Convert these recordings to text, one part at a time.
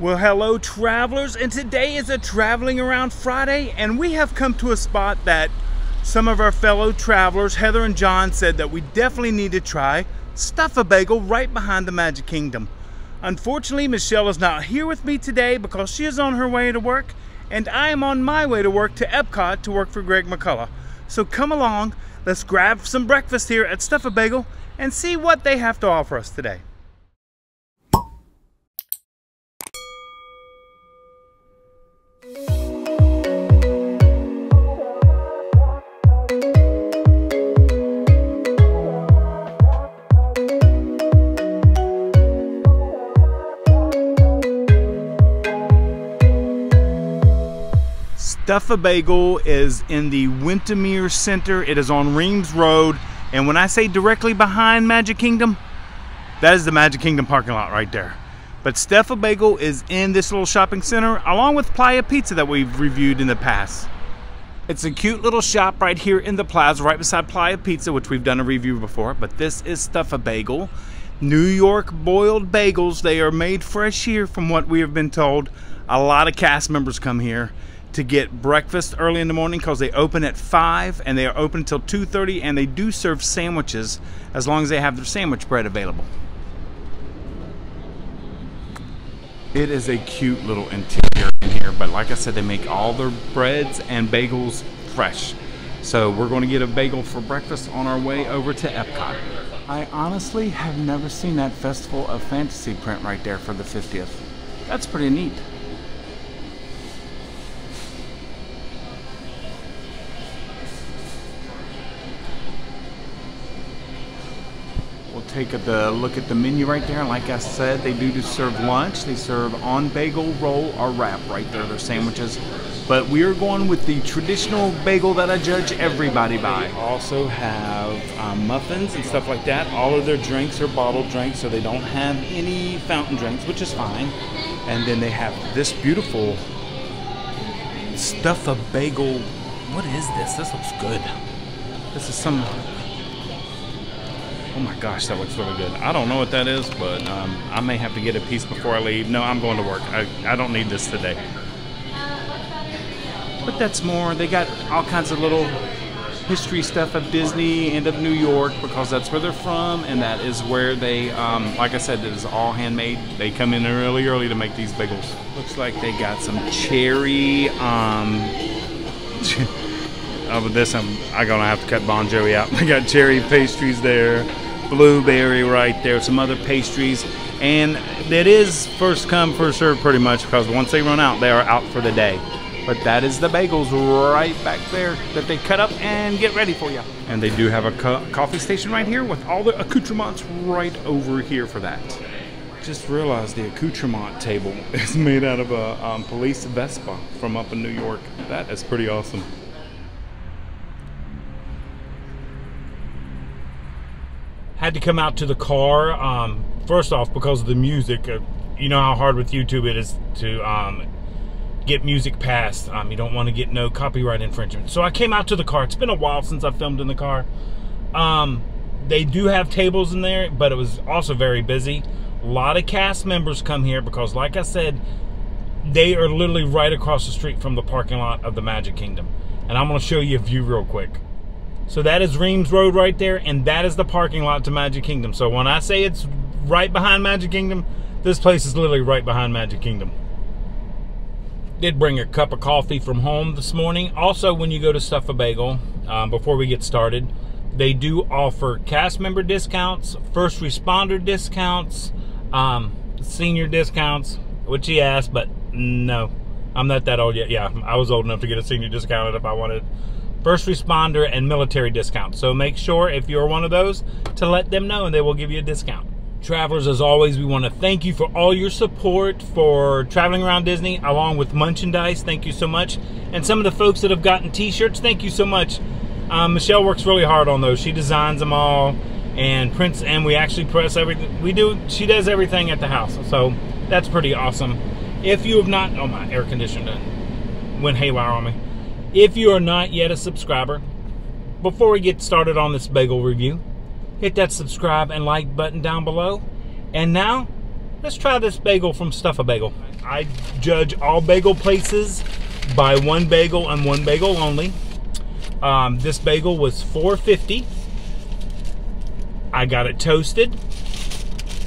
Well, hello, travelers, and today is a Traveling Around Friday, and we have come to a spot that some of our fellow travelers, Heather and John, said that we definitely need to try Stuff-A-Bagel right behind the Magic Kingdom. Unfortunately, Michelle is not here with me today because she is on her way to work, and I am on my way to work to Epcot to work for Greg McCullough. So come along, let's grab some breakfast here at Stuff-A-Bagel and see what they have to offer us today. Stuff-A-Bagel is in the Windermere Center. It is on Reams Road. And when I say directly behind Magic Kingdom, that is the Magic Kingdom parking lot right there. But Stuff-A-Bagel is in this little shopping center along with Playa Pizza that we've reviewed in the past. It's a cute little shop right here in the plaza, right beside Playa Pizza, which we've done a review before. But this is Stuff-A-Bagel. New York boiled bagels. They are made fresh here from what we have been told. A lot of cast members come here to get breakfast early in the morning because they open at 5 and they are open until 2.30 and they do serve sandwiches as long as they have their sandwich bread available. It is a cute little interior in here, but like I said, they make all their breads and bagels fresh. So we're going to get a bagel for breakfast on our way over to Epcot. I honestly have never seen that Festival of Fantasy print right there for the 50th. That's pretty neat. Take a look at the menu right there. Like I said, they do serve lunch. They serve on bagel, roll, or wrap right there, their sandwiches. But we are going with the traditional bagel that I judge everybody by. They also have um, muffins and stuff like that. All of their drinks are bottled drinks, so they don't have any fountain drinks, which is fine. And then they have this beautiful stuff a bagel. What is this? This looks good. This is some Oh my gosh, that looks really good. I don't know what that is, but um, I may have to get a piece before I leave. No, I'm going to work. I, I don't need this today. But that's more. They got all kinds of little history stuff of Disney and of New York because that's where they're from, and that is where they, um, like I said, it is all handmade. They come in really early to make these bagels. Looks like they got some cherry. Um, oh, but this I'm, I'm gonna have to cut Bon Jovi out. They got cherry pastries there blueberry right there, some other pastries. And it is first come, first serve pretty much because once they run out, they are out for the day. But that is the bagels right back there that they cut up and get ready for you. And they do have a co coffee station right here with all the accoutrements right over here for that. Just realized the accoutrement table is made out of a um, police Vespa from up in New York. That is pretty awesome. Had to come out to the car. Um, first off, because of the music. Uh, you know how hard with YouTube it is to um, get music passed. Um, you don't want to get no copyright infringement. So I came out to the car. It's been a while since I filmed in the car. Um, they do have tables in there, but it was also very busy. A lot of cast members come here because, like I said, they are literally right across the street from the parking lot of the Magic Kingdom. And I'm going to show you a view real quick. So that is Reams Road right there, and that is the parking lot to Magic Kingdom. So when I say it's right behind Magic Kingdom, this place is literally right behind Magic Kingdom. Did bring a cup of coffee from home this morning. Also, when you go to Stuff-A-Bagel, um, before we get started, they do offer cast member discounts, first responder discounts, um, senior discounts, which he asked, but no, I'm not that old yet. Yeah, I was old enough to get a senior discount if I wanted first responder, and military discounts. So make sure if you're one of those to let them know and they will give you a discount. Travelers, as always, we want to thank you for all your support for traveling around Disney along with Munchandise. Thank you so much. And some of the folks that have gotten t-shirts, thank you so much. Um, Michelle works really hard on those. She designs them all and prints and we actually press everything. We do, she does everything at the house. So that's pretty awesome. If you have not, oh my air conditioner went haywire on me. If you are not yet a subscriber, before we get started on this bagel review, hit that subscribe and like button down below. And now, let's try this bagel from Stuff-A-Bagel. I judge all bagel places by one bagel and one bagel only. Um, this bagel was 450. I got it toasted.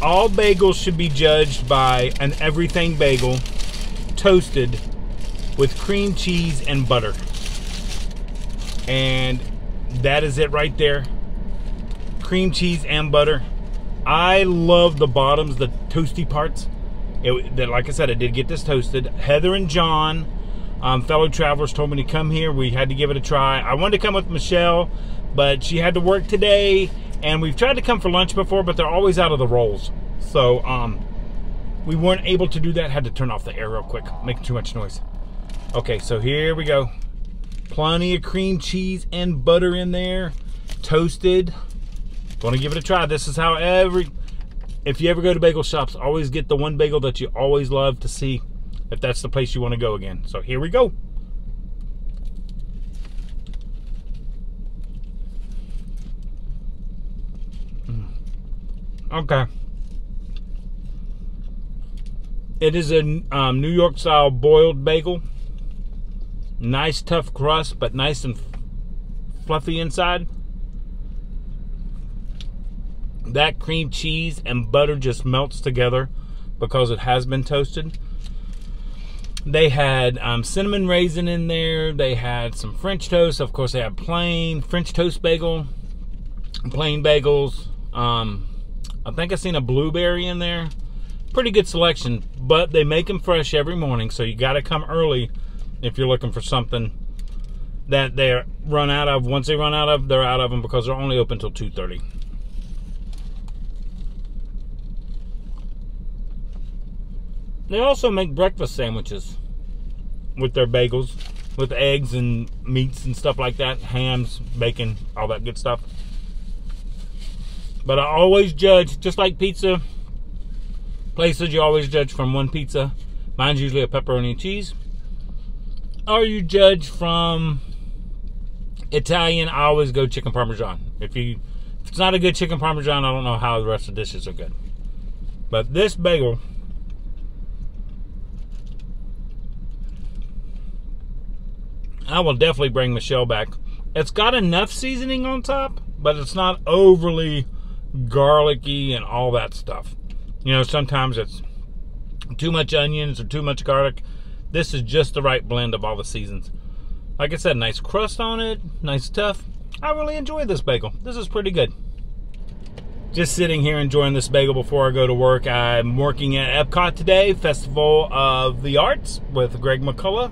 All bagels should be judged by an everything bagel toasted with cream cheese and butter. And that is it right there. Cream cheese and butter. I love the bottoms, the toasty parts. It, like I said, I did get this toasted. Heather and John, um, fellow travelers, told me to come here. We had to give it a try. I wanted to come with Michelle, but she had to work today. And we've tried to come for lunch before, but they're always out of the rolls. So um, we weren't able to do that. Had to turn off the air real quick, making too much noise. Okay, so here we go. Plenty of cream cheese and butter in there, toasted. To give it a try. This is how every, if you ever go to bagel shops, always get the one bagel that you always love to see if that's the place you want to go again. So here we go. Mm. Okay. It is a um, New York style boiled bagel. Nice tough crust, but nice and fluffy inside. That cream cheese and butter just melts together because it has been toasted. They had um, cinnamon raisin in there. They had some French toast. Of course, they had plain French toast bagel, plain bagels. Um, I think I seen a blueberry in there. Pretty good selection, but they make them fresh every morning, so you got to come early if you're looking for something that they run out of. Once they run out of, they're out of them because they're only open till 2:30. They also make breakfast sandwiches with their bagels, with eggs and meats and stuff like that, hams, bacon, all that good stuff. But I always judge, just like pizza places, you always judge from one pizza. Mine's usually a pepperoni and cheese. Or you judge from Italian, I always go chicken parmesan. If you if it's not a good chicken parmesan, I don't know how the rest of the dishes are good. But this bagel I will definitely bring Michelle back. It's got enough seasoning on top, but it's not overly garlicky and all that stuff. You know, sometimes it's too much onions or too much garlic. This is just the right blend of all the seasons. Like I said, nice crust on it, nice tough. I really enjoy this bagel. This is pretty good. Just sitting here enjoying this bagel before I go to work. I'm working at Epcot today, Festival of the Arts with Greg McCullough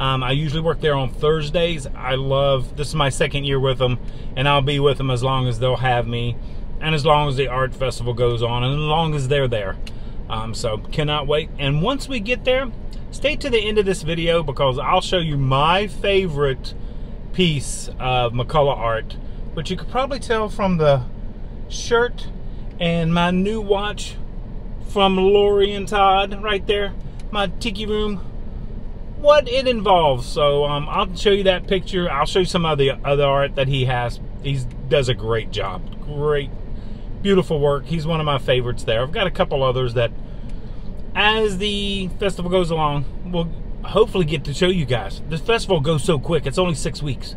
um, I usually work there on Thursdays. I love, this is my second year with them, and I'll be with them as long as they'll have me, and as long as the art festival goes on, and as long as they're there. Um, so, cannot wait. And once we get there, stay to the end of this video because I'll show you my favorite piece of McCullough art, which you could probably tell from the shirt and my new watch from Lori and Todd right there. My Tiki Room what it involves. So um, I'll show you that picture. I'll show you some of the other art that he has. He does a great job. Great, beautiful work. He's one of my favorites there. I've got a couple others that, as the festival goes along, we'll hopefully get to show you guys. This festival goes so quick. It's only six weeks.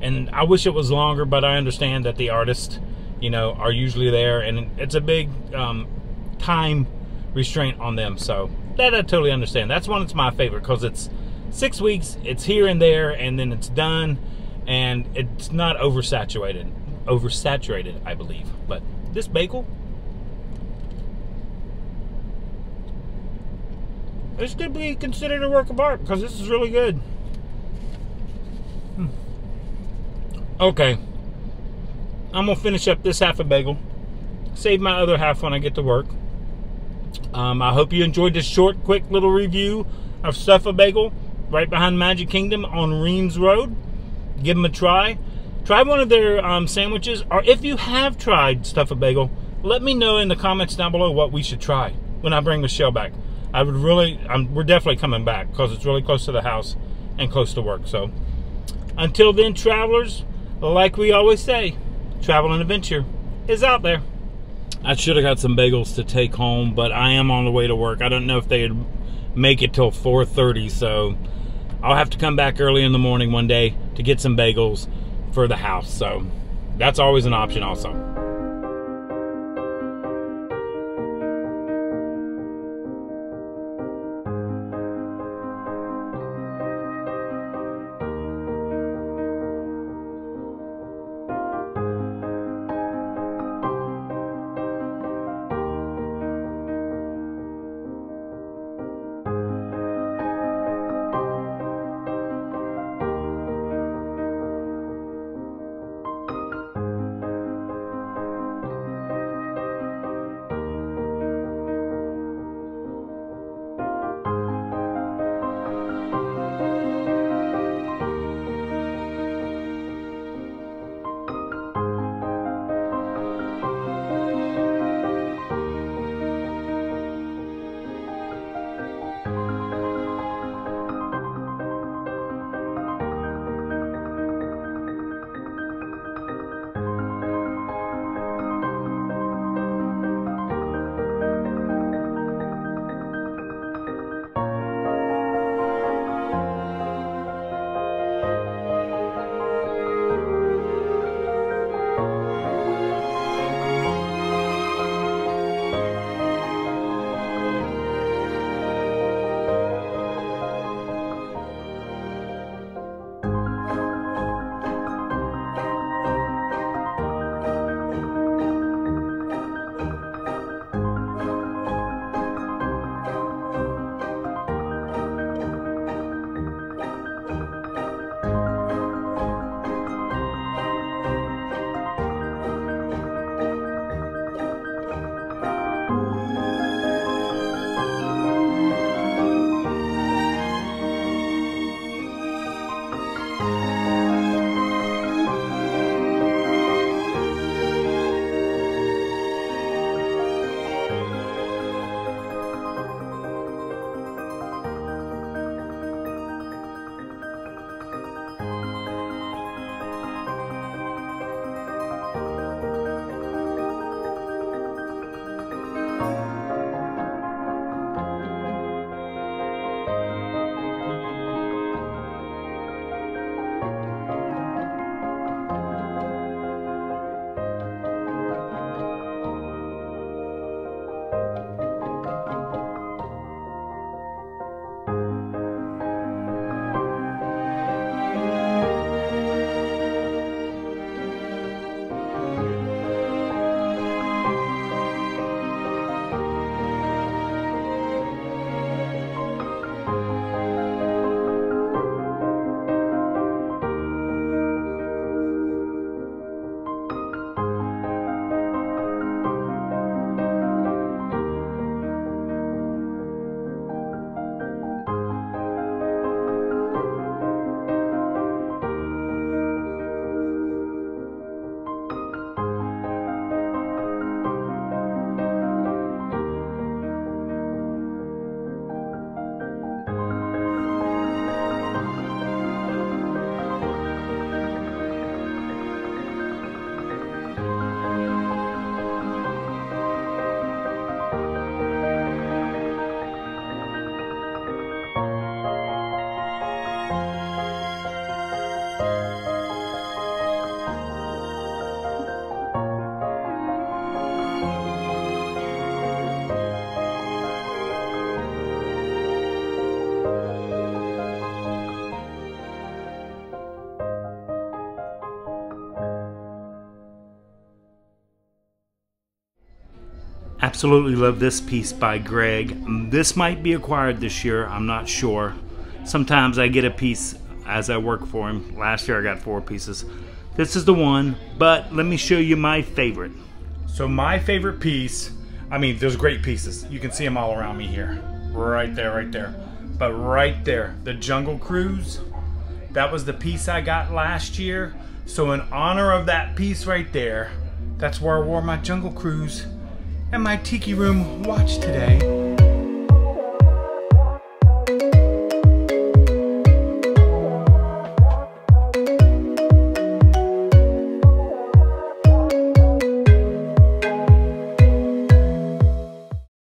And I wish it was longer, but I understand that the artists, you know, are usually there. And it's a big um, time restraint on them. So that I totally understand. That's one that's my favorite because it's six weeks, it's here and there, and then it's done, and it's not oversaturated. Oversaturated, I believe. But this bagel, this could be considered a work of art because this is really good. Hmm. Okay, I'm gonna finish up this half a bagel. Save my other half when I get to work. Um, I hope you enjoyed this short, quick little review of Stuff-A-Bagel right behind Magic Kingdom on Reams Road. Give them a try. Try one of their um, sandwiches, or if you have tried Stuff-A-Bagel, let me know in the comments down below what we should try when I bring Michelle back. I would really, I'm, we're definitely coming back because it's really close to the house and close to work. So until then, travelers, like we always say, travel and adventure is out there. I should have got some bagels to take home, but I am on the way to work. I don't know if they'd make it till 4.30, so I'll have to come back early in the morning one day to get some bagels for the house. So that's always an option also. Absolutely love this piece by Greg. This might be acquired this year, I'm not sure. Sometimes I get a piece as I work for him. Last year I got four pieces. This is the one, but let me show you my favorite. So my favorite piece, I mean, there's great pieces. You can see them all around me here. Right there, right there. But right there, the Jungle Cruise, that was the piece I got last year. So in honor of that piece right there, that's where I wore my Jungle Cruise and my Tiki Room watch today.